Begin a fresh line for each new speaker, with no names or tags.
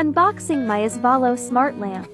Unboxing my Isvalo smart lamp.